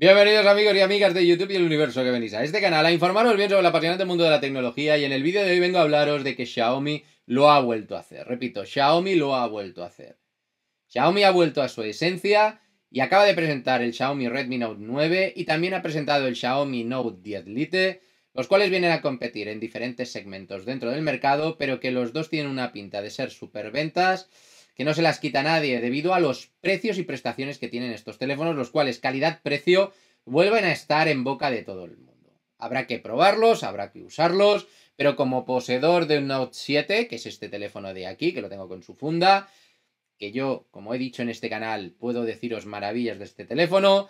Bienvenidos amigos y amigas de YouTube y el universo que venís a este canal a informaros bien sobre el apasionante mundo de la tecnología y en el vídeo de hoy vengo a hablaros de que Xiaomi lo ha vuelto a hacer. Repito, Xiaomi lo ha vuelto a hacer. Xiaomi ha vuelto a su esencia y acaba de presentar el Xiaomi Redmi Note 9 y también ha presentado el Xiaomi Note 10 Lite, los cuales vienen a competir en diferentes segmentos dentro del mercado, pero que los dos tienen una pinta de ser superventas que no se las quita nadie debido a los precios y prestaciones que tienen estos teléfonos, los cuales calidad-precio vuelven a estar en boca de todo el mundo. Habrá que probarlos, habrá que usarlos, pero como poseedor de un Note 7, que es este teléfono de aquí, que lo tengo con su funda, que yo, como he dicho en este canal, puedo deciros maravillas de este teléfono,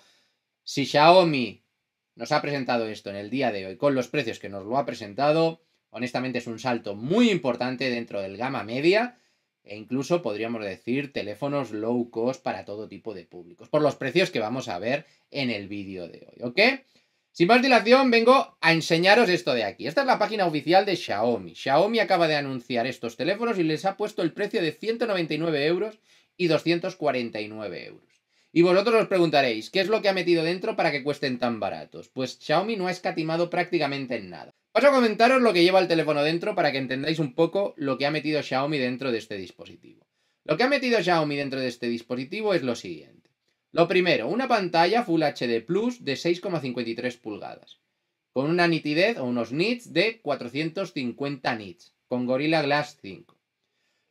si Xiaomi nos ha presentado esto en el día de hoy con los precios que nos lo ha presentado, honestamente es un salto muy importante dentro del gama media, e incluso podríamos decir teléfonos low cost para todo tipo de públicos, por los precios que vamos a ver en el vídeo de hoy, ¿ok? Sin más dilación, vengo a enseñaros esto de aquí. Esta es la página oficial de Xiaomi. Xiaomi acaba de anunciar estos teléfonos y les ha puesto el precio de 199 euros y 249 euros. Y vosotros os preguntaréis, ¿qué es lo que ha metido dentro para que cuesten tan baratos? Pues Xiaomi no ha escatimado prácticamente en nada. Paso a comentaros lo que lleva el teléfono dentro para que entendáis un poco lo que ha metido Xiaomi dentro de este dispositivo. Lo que ha metido Xiaomi dentro de este dispositivo es lo siguiente. Lo primero, una pantalla Full HD Plus de 6,53 pulgadas, con una nitidez o unos nits de 450 nits, con Gorilla Glass 5.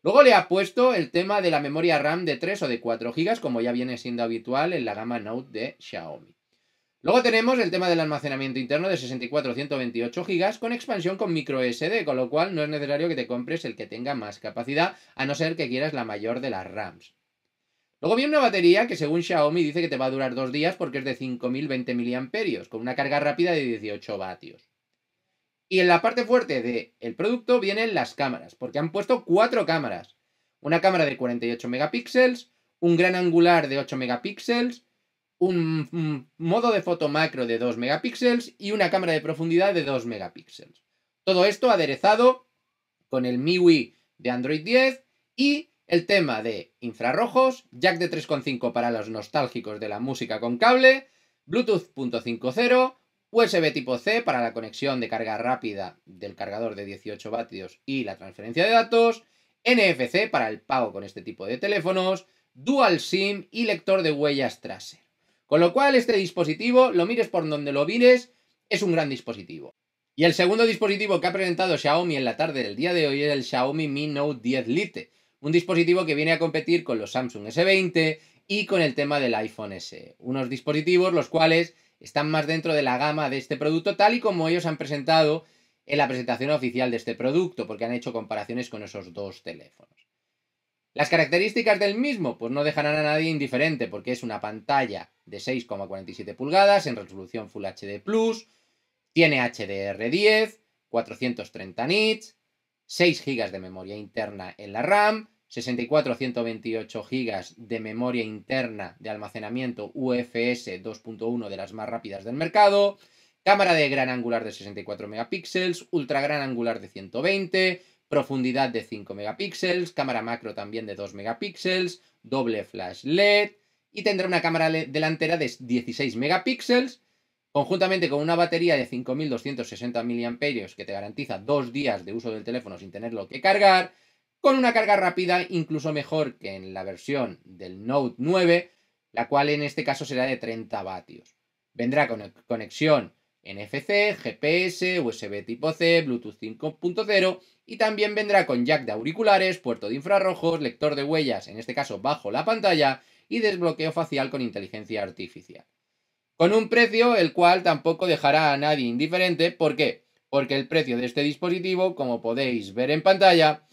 Luego le ha puesto el tema de la memoria RAM de 3 o de 4 GB, como ya viene siendo habitual en la gama Note de Xiaomi. Luego tenemos el tema del almacenamiento interno de 64 128 GB con expansión con micro SD, con lo cual no es necesario que te compres el que tenga más capacidad, a no ser que quieras la mayor de las RAMs. Luego viene una batería que según Xiaomi dice que te va a durar dos días porque es de 5020 mAh, con una carga rápida de 18 vatios. Y en la parte fuerte del producto vienen las cámaras, porque han puesto cuatro cámaras. Una cámara de 48 megapíxeles, un gran angular de 8 megapíxeles, un, modo de foto macro de 2 megapíxeles y una cámara de profundidad de 2 megapíxeles. Todo esto aderezado con el MIUI de Android 10 y el tema de infrarrojos, jack de 3.5 para los nostálgicos de la música con cable, Bluetooth .5.0, USB tipo C para la conexión de carga rápida del cargador de 18 vatios y la transferencia de datos, NFC para el pago con este tipo de teléfonos, Dual SIM y lector de huellas trasero. Con lo cual, este dispositivo, lo mires por donde lo mires, es un gran dispositivo. Y el segundo dispositivo que ha presentado Xiaomi en la tarde del día de hoy es el Xiaomi Mi Note 10 Lite, un dispositivo que viene a competir con los Samsung S20 y con el tema del iPhone SE. Unos dispositivos los cuales están más dentro de la gama de este producto, tal y como ellos han presentado en la presentación oficial de este producto, porque han hecho comparaciones con esos dos teléfonos. Las características del mismo, pues no dejarán a nadie indiferente, porque es una pantalla de 6,47 pulgadas en resolución Full HD Plus, tiene HDR10, 430 nits, 6 GB de memoria interna en la RAM, 64 128 GB de memoria interna de almacenamiento UFS 2.1 de las más rápidas del mercado, cámara de gran angular de 64 megapíxeles, ultra gran angular de 120, profundidad de 5 megapíxeles, cámara macro también de 2 megapíxeles, doble flash LED y tendrá una cámara delantera de 16 megapíxeles, conjuntamente con una batería de 5260 mAh que te garantiza dos días de uso del teléfono sin tenerlo que cargar, con una carga rápida incluso mejor que en la versión del Note 9, la cual en este caso será de 30 vatios. Vendrá con conexión NFC, GPS, USB tipo C, Bluetooth 5.0 y también vendrá con jack de auriculares, puerto de infrarrojos, lector de huellas, en este caso bajo la pantalla, y desbloqueo facial con inteligencia artificial. Con un precio el cual tampoco dejará a nadie indiferente. ¿Por qué? Porque el precio de este dispositivo, como podéis ver en pantalla,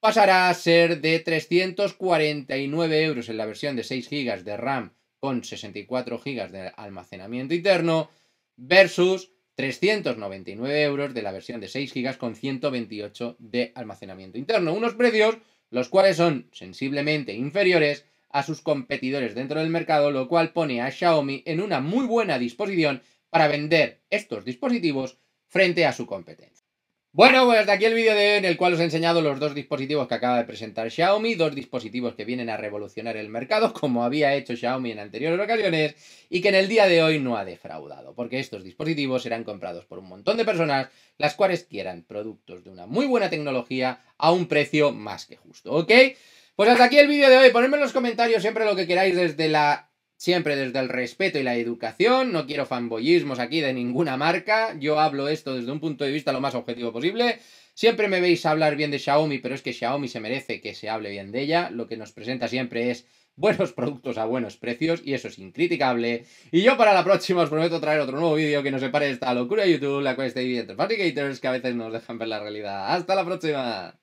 pasará a ser de 349 euros en la versión de 6 GB de RAM con 64 GB de almacenamiento interno versus 399 euros de la versión de 6 GB con 128 de almacenamiento interno. Unos precios los cuales son sensiblemente inferiores a sus competidores dentro del mercado, lo cual pone a Xiaomi en una muy buena disposición para vender estos dispositivos frente a su competencia. Bueno, pues hasta aquí el vídeo de hoy en el cual os he enseñado los dos dispositivos que acaba de presentar Xiaomi, dos dispositivos que vienen a revolucionar el mercado, como había hecho Xiaomi en anteriores ocasiones, y que en el día de hoy no ha defraudado, porque estos dispositivos serán comprados por un montón de personas, las cuales quieran productos de una muy buena tecnología a un precio más que justo, ¿ok? Pues hasta aquí el vídeo de hoy, ponedme en los comentarios siempre lo que queráis desde la siempre desde el respeto y la educación, no quiero fanboyismos aquí de ninguna marca, yo hablo esto desde un punto de vista lo más objetivo posible. Siempre me veis hablar bien de Xiaomi, pero es que Xiaomi se merece que se hable bien de ella. Lo que nos presenta siempre es buenos productos a buenos precios y eso es incriticable. Y yo para la próxima os prometo traer otro nuevo vídeo que nos separe esta locura de YouTube, la cual está entre Fabricators que a veces nos dejan ver la realidad. ¡Hasta la próxima!